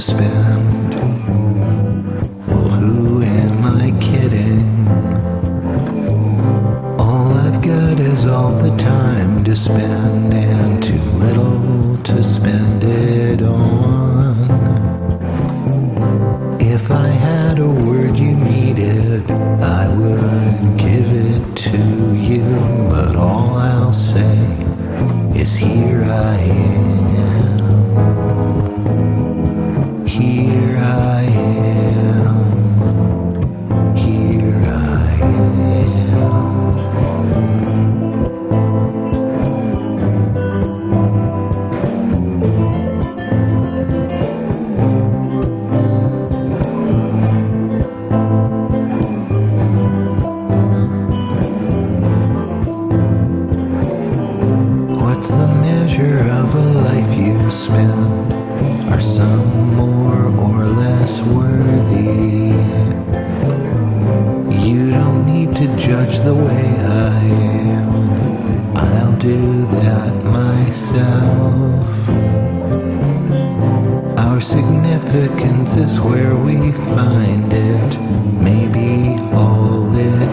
spend. Well, who am I kidding? All I've got is all the time to spend. worthy. You don't need to judge the way I am. I'll do that myself. Our significance is where we find it. Maybe all it